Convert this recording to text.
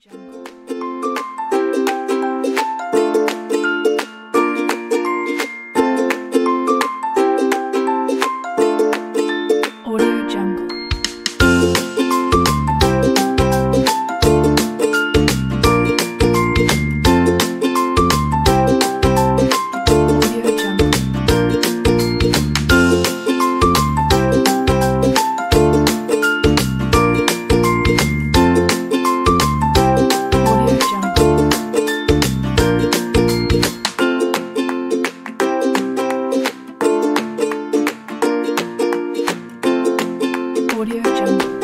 Jungle. Your Jungle.